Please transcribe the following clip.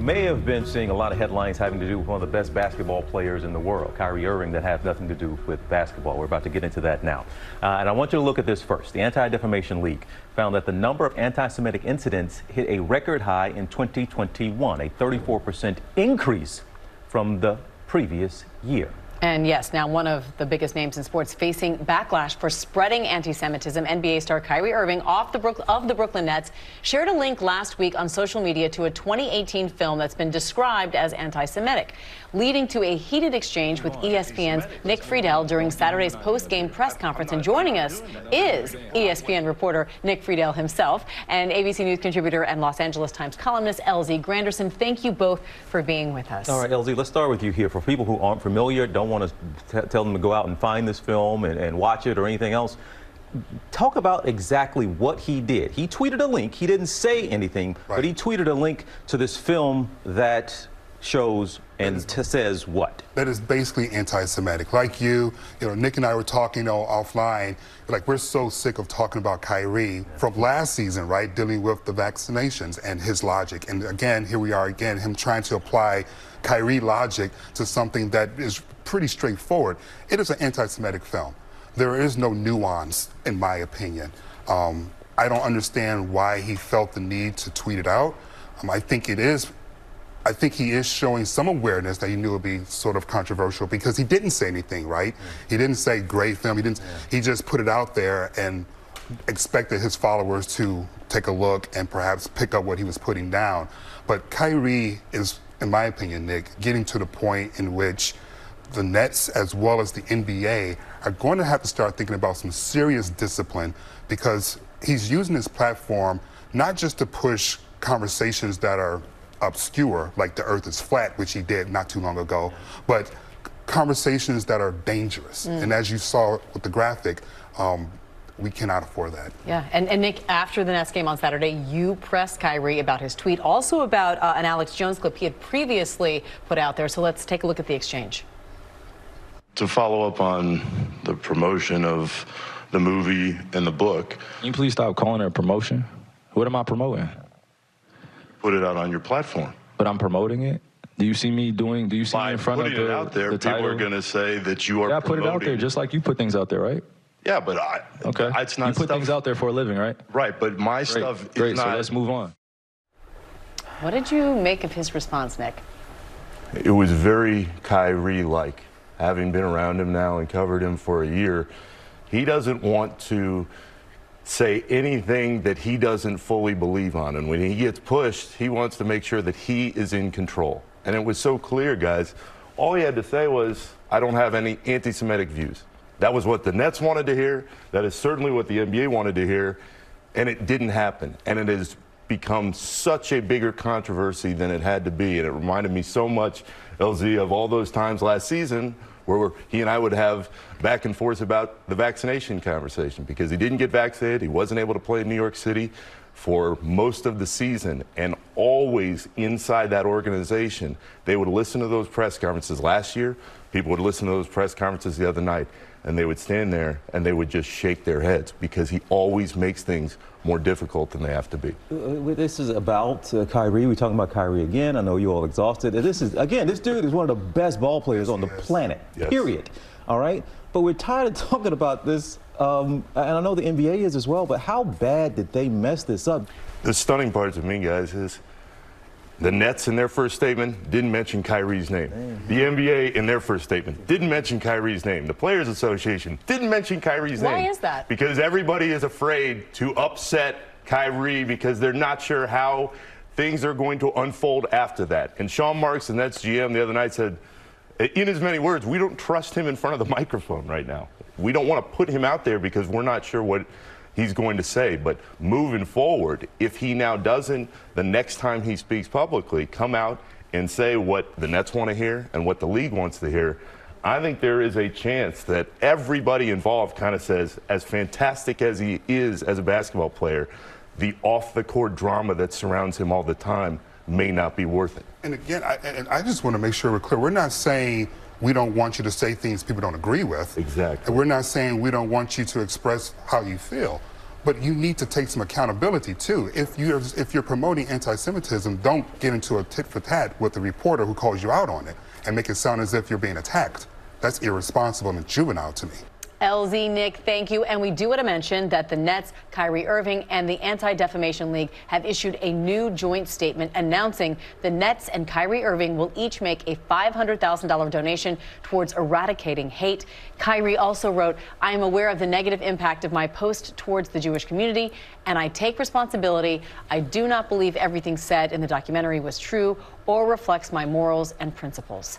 You may have been seeing a lot of headlines having to do with one of the best basketball players in the world, Kyrie Irving, that have nothing to do with basketball. We're about to get into that now. Uh, and I want you to look at this first. The Anti Defamation League found that the number of anti Semitic incidents hit a record high in 2021, a 34% increase from the previous year. And yes, now one of the biggest names in sports facing backlash for spreading anti-Semitism. NBA star Kyrie Irving off the Brook of the Brooklyn Nets shared a link last week on social media to a 2018 film that's been described as anti-Semitic, leading to a heated exchange with ESPN's Nick Friedell during Saturday's post-game press conference. And joining us is ESPN reporter Nick Friedell himself and ABC News contributor and Los Angeles Times columnist LZ Granderson. Thank you both for being with us. All right, LZ, let's start with you here. For people who aren't familiar, don't want to tell them to go out and find this film and, and watch it or anything else. Talk about exactly what he did. He tweeted a link. He didn't say anything, right. but he tweeted a link to this film that shows and is, says what? That is basically anti-Semitic. Like you, you know, Nick and I were talking you know, offline. Like we're so sick of talking about Kyrie yeah. from last season, right? Dealing with the vaccinations and his logic. And again, here we are again, him trying to apply Kyrie logic to something that is pretty straightforward. It is an anti-Semitic film. There is no nuance, in my opinion. Um, I don't understand why he felt the need to tweet it out. Um, I think it is I think he is showing some awareness that he knew would be sort of controversial because he didn't say anything, right? He didn't say great film. He didn't. Yeah. He just put it out there and expected his followers to take a look and perhaps pick up what he was putting down. But Kyrie is, in my opinion, Nick, getting to the point in which the Nets as well as the NBA are going to have to start thinking about some serious discipline because he's using his platform not just to push conversations that are obscure, like the earth is flat, which he did not too long ago, but conversations that are dangerous. Mm. And as you saw with the graphic, um, we cannot afford that. Yeah, and, and, Nick, after the Nets game on Saturday, you pressed Kyrie about his tweet, also about uh, an Alex Jones clip he had previously put out there. So let's take a look at the exchange. To follow up on the promotion of the movie and the book. Can you please stop calling it a promotion? What am I promoting? Put it out on your platform. But I'm promoting it. Do you see me doing? Do you see By me in front of the, it out there, the people are going to say that you are. Yeah, I put it out there just like you put things out there, right? Yeah, but I. Okay. It's not. You put stuff, things out there for a living, right? Right, but my Great. stuff Great. is not. So let's move on. What did you make of his response, Nick? It was very Kyrie-like. Having been around him now and covered him for a year, he doesn't want to say anything that he doesn't fully believe on. And when he gets pushed, he wants to make sure that he is in control. And it was so clear, guys. All he had to say was, I don't have any anti Semitic views. That was what the Nets wanted to hear. That is certainly what the NBA wanted to hear. And it didn't happen. And it has become such a bigger controversy than it had to be. And it reminded me so much, LZ, of all those times last season where he and I would have back and forth about the vaccination conversation because he didn't get vaccinated. He wasn't able to play in New York City for most of the season. And always inside that organization, they would listen to those press conferences last year. People would listen to those press conferences the other night and they would stand there and they would just shake their heads because he always makes things more difficult than they have to be. Uh, this is about uh, Kyrie. We're talking about Kyrie again. I know you're all exhausted. This is, again, this dude is one of the best ball players on the planet, yes. period. All right? But we're tired of talking about this, um, and I know the NBA is as well, but how bad did they mess this up? The stunning part to me, guys, is the Nets in their first statement didn't mention Kyrie's name. The NBA in their first statement didn't mention Kyrie's name. The Players Association didn't mention Kyrie's Why name. Why is that? Because everybody is afraid to upset Kyrie because they're not sure how things are going to unfold after that. And Sean Marks, the Nets GM, the other night said, in as many words, we don't trust him in front of the microphone right now. We don't want to put him out there because we're not sure what he's going to say. But moving forward, if he now doesn't, the next time he speaks publicly, come out and say what the Nets want to hear and what the league wants to hear, I think there is a chance that everybody involved kind of says, as fantastic as he is as a basketball player, the off the court drama that surrounds him all the time may not be worth it. And again, I, and I just want to make sure we're clear. We're not saying we don't want you to say things people don't agree with. Exactly. And we're not saying we don't want you to express how you feel. But you need to take some accountability too. If you're if you're promoting anti-Semitism, don't get into a tit for tat with the reporter who calls you out on it and make it sound as if you're being attacked. That's irresponsible and juvenile to me. LZ, Nick, thank you. And we do want to mention that the Nets, Kyrie Irving, and the Anti Defamation League have issued a new joint statement announcing the Nets and Kyrie Irving will each make a $500,000 donation towards eradicating hate. Kyrie also wrote, I am aware of the negative impact of my post towards the Jewish community, and I take responsibility. I do not believe everything said in the documentary was true or reflects my morals and principles.